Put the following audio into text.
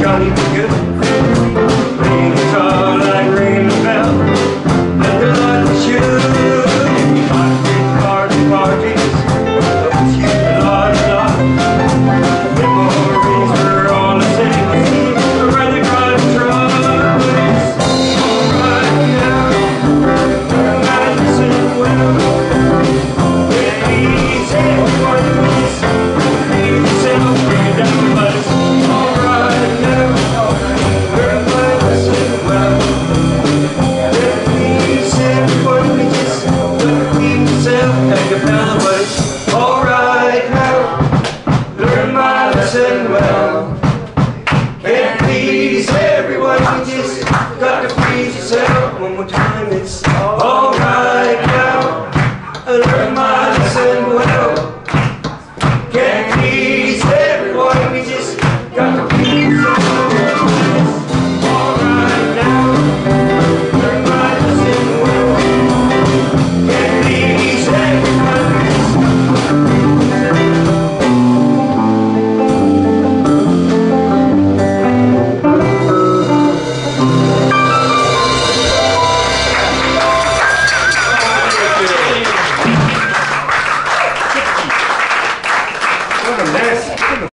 Johnny Good. Ring a like ring bell. one more time. It's